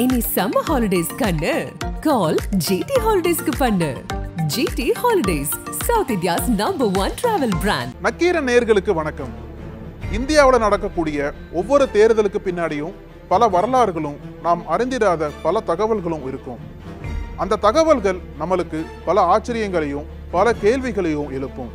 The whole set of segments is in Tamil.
இனி சம்மர் ஹாலிடேஸ் கண்ணு. கால் ஜிடி ஹாலிடேஸ்க்கு பண்ணு. GT Holidays South India's number one travel brand Nakkeera நேர்களுக்கு வணக்கம். இந்தியாவில் நடக்கக்கூடிய ஒவ்வொரு தேர்தலுக்கு பின்னாடியும் பல வரலாறுகளும் நாம் அறிந்திராத பல தகவல்களும் இருக்கும். அந்த தகவல்கள் நம்மளுக்கு பல ஆச்சரியங்களையும் பல கேள்விகளையும் எழுப்பும்.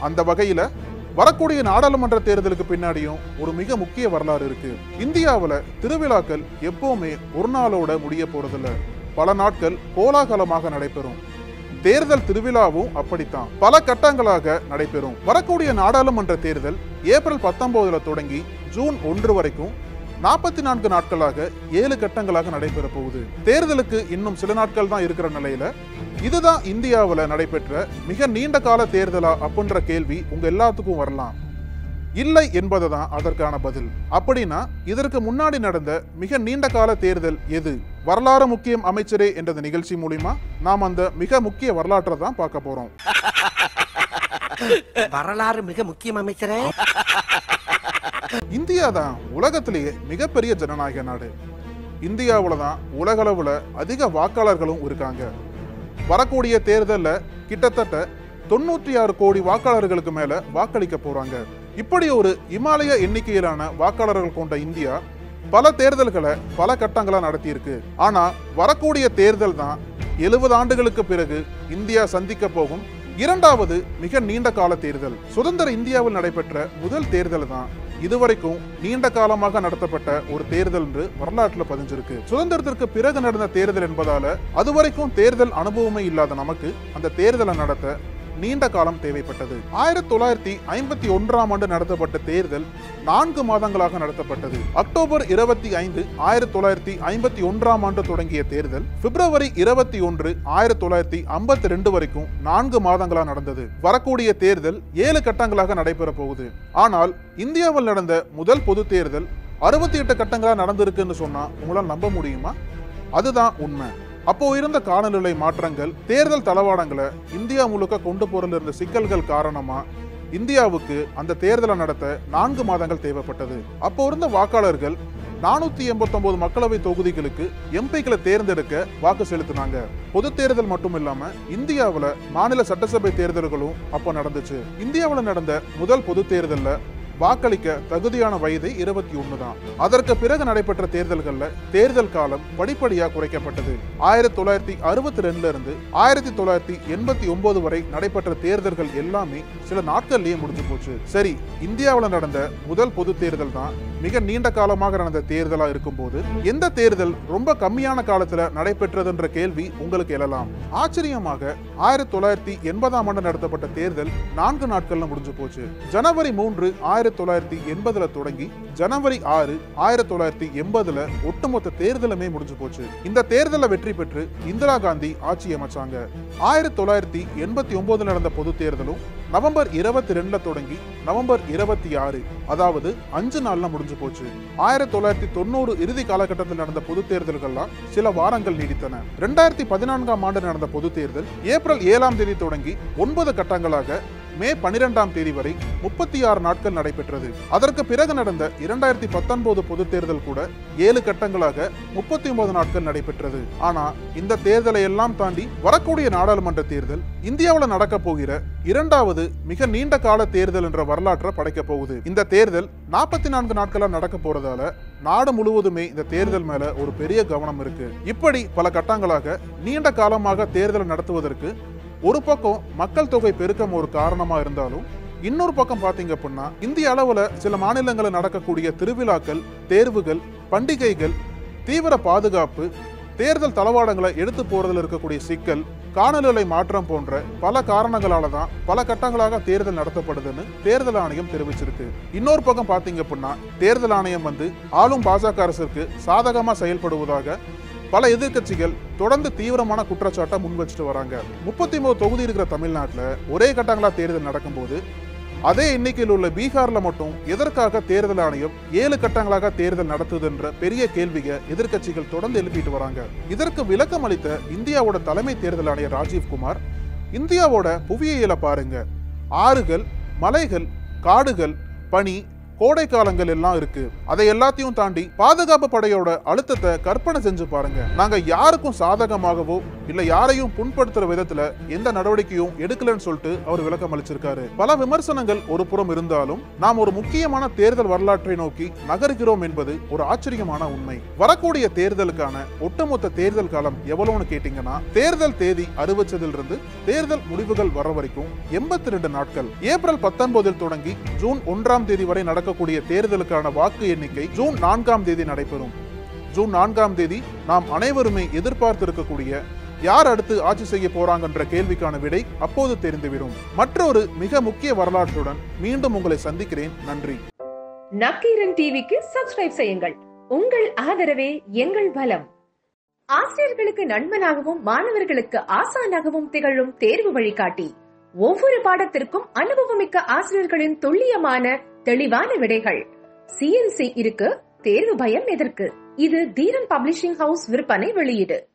அந்த வகையில் வரக்கூடிய நாடாளுமன்ற தேர்தலுக்கு பின்னாடியும் ஒரு மிக முக்கிய வரலாறு இருக்கு. இந்தியாவில் திருவிழாக்கள் எப்பவுமே ஒரு நாளோட முடிய போறதில்ல. பல நாட்கள் கோலாகலமாக நடைபெறும். தேர்தல் திருவிழாவும் அப்படித்தான். பல கட்டங்களாக நடைபெறும். வரக்கூடிய நாடாளுமன்ற தேர்தல் ஏப்ரல் பத்தொன்பதுல தொடங்கி ஜூன் ஒன்று வரைக்கும் நாற்பத்தி நான்கு நாட்களாக ஏழு கட்டங்களாக நடைபெற போகுது. தேர்தலுக்கு இன்னும் சில நாட்கள் தான் இருக்கிற நிலையில இதுதான் இந்தியாவில் நடைபெற்ற மிக நீண்ட கால தேர்தலா அப்படின்ற கேள்வி உங்க எல்லாத்துக்கும் வரலாம். இல்லை என்பதுதான் அதற்கான பதில். அப்படின்னா இதற்கு முன்னாடி நடந்த மிக நீண்ட கால தேர்தல் எது? வரலாறு முக்கியம் அமைச்சரே என்ற நிகழ்ச்சி மூலிமா நாம் அந்த மிக முக்கிய வரலாற்றை தான் பார்க்க போறோம். வரலாறு மிக முக்கியம் அமைச்சரே. இந்தியா தான் உலகத்திலேயே மிகப்பெரிய ஜனநாயக நாடு. இந்தியாவில் தான் உலகளவில் அதிக வாக்காளர்களும் இருக்காங்க. வரக்கூடிய தேர்தலில் கிட்டத்தட்ட தொண்ணூற்றி ஆறு கோடி வாக்காளர்களுக்கு மேலே வாக்களிக்க போறாங்க. இப்படி ஒரு இமாலய எண்ணிக்கையிலான வாக்காளர்கள் கொண்ட இந்தியா பல தேர்தல்களை பல கட்டங்களாக நடத்தியிருக்கு. ஆனால் வரக்கூடிய தேர்தல் தான் எழுபது ஆண்டுகளுக்கு பிறகு இந்தியா சந்திக்க போகும் இரண்டாவது மிக நீண்ட கால தேர்தல். சுதந்திர இந்தியாவில் நடைபெற்ற முதல் தேர்தல் தான் இதுவரைக்கும் நீண்ட காலமாக நடத்தப்பட்ட ஒரு தேர்தல் என்று வரலாற்றுல பதிஞ்சிருக்கு. சுதந்திரத்திற்கு பிறகு நடந்த தேர்தல் என்பதால அதுவரைக்கும் தேர்தல் அனுபவமே இல்லாத நமக்கு அந்த தேர்தலை நடத்த நீண்ட காலம் தேவைப்பட்டது. ஆயிரத்தி தொள்ளாயிரத்தி ஐம்பத்தி ஒன்றாம் ஆண்டு நடத்தப்பட்ட தேர்தல் நான்கு மாதங்களாக நடத்தப்பட்டது. அக்டோபர் இருபத்தி ஐந்து ஆயிரத்தி தொள்ளாயிரத்தி ஐம்பத்தி ஒன்றாம் ஆண்டு தொடங்கிய தேர்தல் பிப்ரவரி இருபத்தி ஒன்று ஆயிரத்தி தொள்ளாயிரத்தி ஐம்பத்தி ரெண்டு வரைக்கும் நான்கு மாதங்களா நடந்தது. வரக்கூடிய தேர்தல் ஏழு கட்டங்களாக நடைபெற போகுது. ஆனால் இந்தியாவில் நடந்த முதல் பொது தேர்தல் அறுபத்தி எட்டு கட்டங்களா நடந்திருக்குன்னு சொன்னா உங்களால் நம்ப முடியுமா? அதுதான் உண்மை. அப்போ இருந்த காலநிலை மாற்றங்கள் தேர்தல் தளவாடங்களை இந்தியா முழுக்க கொண்டு போறதுல இருந்த சிக்கல்கள் காரணமா இந்தியாவுக்கு அந்த தேர்தலை நடத்த நான்கு மாதங்கள் தேவைப்பட்டது. அப்போ இருந்த வாக்காளர்கள் நானூத்தி எண்பத்தொன்பது மக்களவை தொகுதிகளுக்கு எம்பிக்களை தேர்ந்தெடுக்க வாக்கு செலுத்தினாங்க. பொது தேர்தல் மட்டும் இல்லாம இந்தியாவில் மாநில சட்டசபை தேர்தல்களும் அப்போ நடந்துச்சு. இந்தியாவில் நடந்த முதல் பொது தேர்தல்ல வாக்களிக்க தகுதியான வயது இருபத்தி ஒன்று தான். அதற்கு பிறகு நடைபெற்ற தேர்தல்களில் தேர்தல் காலம் படிப்படியாக குறைக்கப்பட்டது. ஆயிரத்தி தொள்ளாயிரத்தி அறுபத்தி ரெண்டுல இருந்து ஆயிரத்தி தொள்ளாயிரத்தி எண்பத்தி ஒன்பது வரை நடைபெற்ற தேர்தல்கள் எல்லாமே சில நாட்கள்லயே முடிஞ்சு போச்சு. சரி இந்தியாவில் நடந்த முதல் பொது தேர்தல் தான் மிக நீண்ட காலமாக நடந்த தேர்தலா இருக்கும்போது எந்த தேர்தல் ரொம்ப கம்மியான காலத்துல நடைபெற்றதுன்ற கேள்வி உங்களுக்கு எழலாம். ஆச்சரியமாக ஆயிரத்தி தொள்ளாயிரத்தி எண்பதாம் ஆண்டு நடத்தப்பட்ட தேர்தல் நான்கு நாட்கள்ல முடிஞ்சு போச்சு. ஜனவரி மூன்று ஆயிரத்தி ஆயிரத்தி தொள்ளாயிரத்தி எண்பதுல தொடங்கி ஜனவரி ஆறு ஆயிரத்தி தொள்ளாயிரத்தி எண்பதுல ஒட்டுமொத்த தேர்தலுமே முடிஞ்சு போச்சு. இந்த தேர்தலில் வெற்றி பெற்று இந்திரா காந்தி ஆட்சி அமைச்சாங்க. ஆயிரத்தி தொள்ளாயிரத்தி எண்பத்தி ஒன்பதுல நடந்த பொது தேர்தலும் நவம்பர் இருபத்தி ரெண்டுல தொடங்கி நவம்பர் இருபத்தி ஆறு அதாவது அஞ்சு நாள்ல முடிஞ்சு போச்சு. ஆயிரத்தி தொள்ளாயிரத்தி தொண்ணூறு இறுதி காலகட்டத்தில் நடந்த பொது தேர்தல்கள்லாம் சில வாரங்கள் நீடித்தன. ரெண்டாயிரத்தி பதினான்காம் ஆண்டு நடந்த பொது தேர்தல் ஏப்ரல் ஏழாம் தேதி தொடங்கி ஒன்பது கட்டங்களாக மே பனிரெண்டாம் தேதி வரை முப்பத்தி ஆறு நாட்கள் நடைபெற்றது. அதற்கு பிறகு நடந்த இரண்டாயிரத்தி பத்தொன்பது பொது தேர்தல் கூட ஏழு கட்டங்களாக முப்பத்தி ஒன்பது நாட்கள் நடைபெற்றது. ஆனா இந்த தேர்தலை எல்லாம் தாண்டி வரக்கூடிய நாடாளுமன்ற தேர்தல் இந்தியாவில் நடக்க போகிற இரண்டாவது மிக நீண்ட கால தேர்தல் என்ற வரலாற்றை படைக்க போகுது. இந்த தேர்தல் நாற்பத்தி நான்கு நாட்களாக நடக்க போறதால நாடு முழுவதுமே இந்த தேர்தல் மேல ஒரு பெரிய கவனம் இருக்கு. இப்படி பல கட்டங்களாக நீண்ட காலமாக தேர்தலை நடத்துவதற்கு ஒரு பக்கம் மக்கள் தொகை பெருக்கம் ஒரு காரணமாக இருந்தாலும் இன்னொரு பக்கம் பார்த்தீங்க அப்படின்னா இந்திய அளவில் சில மாநிலங்களில் நடக்கக்கூடிய திருவிழாக்கள் தேர்வுகள் பண்டிகைகள் தீவிர பாதுகாப்பு தேர்தல் தளவாடங்களை எடுத்து போகிறதுல இருக்கக்கூடிய சிக்கல் காணொலிகளை மாற்றம் போன்ற பல காரணங்களால தான் பல கட்டங்களாக தேர்தல் நடத்தப்படுதுன்னு தேர்தல் ஆணையம் தெரிவிச்சிருக்கு. இன்னொரு பக்கம் பார்த்தீங்க அப்படின்னா தேர்தல் ஆணையம் வந்து ஆளும் பாஜக அரசுக்கு சாதகமாக செயல்படுவதாக பல எதிர்க்கட்சிகள் தொடர்ந்து தீவிரமான குற்றச்சாட்டை முன் வச்சுட்டு வராங்க. முப்பத்தி மூணு தொகுதி இருக்கிற தமிழ்நாட்டில் ஒரே கட்டங்களா தேர்தல் நடக்கும்போது அதே எண்ணிக்கையில் உள்ள பீகார்ல மட்டும் எதற்காக தேர்தல் ஆணையம் ஏழு கட்டங்களாக தேர்தல் நடத்துதுன்ற பெரிய கேள்வியை எதிர்க்கட்சிகள் தொடர்ந்து எழுப்பிட்டு வராங்க. இதற்கு விளக்கம் அளித்த இந்தியாவோட தலைமை தேர்தல் ஆணையர் ராஜீவ்குமார் இந்தியாவோட புவியியலை பாருங்க. ஆறுகள் மலைகள் காடுகள் பனி கோடை காலங்கள் எல்லாம் இருக்கு. அதை எல்லாத்தையும் தாண்டி பாதுகாப்பு படையோட அழுத்தத்தை கற்பனை செஞ்சு பாருங்க. நாங்க யாருக்கும் சாதகமாகவோ இல்ல யாரையும் புண்படுத்துற விதத்துல எந்த நடவடிக்கையும் எடுக்கலன்னு சொல்லிட்டு அவர் விளக்கம் அளிச்சிருக்காரு. பல விமர்சனங்கள் ஒரு புறம் இருந்தாலும் நாம் ஒரு முக்கியமான தேர்தல் வரலாற்றை நோக்கி நகர்கிறோம் என்பது ஒரு ஆச்சரியமான உண்மை. வரக்கூடிய தேர்தலுக்கான ஒட்டுமொத்த தேர்தல் காலம் எவ்வளவுன்னு கேட்டீங்கன்னா தேர்தல் தேதி அறிவிச்சதிலிருந்து தேர்தல் முடிவுகள் வர வரைக்கும் எண்பத்தி ரெண்டு நாட்கள். ஏப்ரல் பத்தொன்பதில் தொடங்கி ஜூன் ஒன்றாம் தேதி வரை நடக்கக்கூடிய தேர்தலுக்கான வாக்கு எண்ணிக்கை ஜூன் நான்காம் தேதி நடைபெறும். ஜூன் நான்காம் தேதி நாம் அனைவருமே எதிர்பார்த்திருக்கக்கூடிய யார் அடுத்து ஆட்சி செய்ய போறாங்கன்ற கேள்விக்கான விடை அப்போது தெரிந்துவிடும். மற்றொரு மிக முக்கிய வரலாற்றுடன் மீண்டும் உங்களை சந்திக்கிறேன். நன்றி. நக்கீரன் டிவிக்கு சப்ஸ்கிரைப் செய்யுங்கள். உங்கள் ஆதரவே எங்கள் பலம் ஆசிரியர்களுக்கு நண்பனாகவும் மாணவர்களுக்கு ஆசானாகவும் திகழும் தேர்வு வழிகாட்டி. ஒவ்வொரு பாடத்திற்கும் அனுபவமிக்க ஆசிரியர்களின் துல்லியமான தெளிவான விடைகள். சிஎன்சி இருக்கு தேர்வு பயம் எதற்கு? இது தீரன் பப்ளிஷிங் ஹவுஸ் விற்பனை வெளியீடு.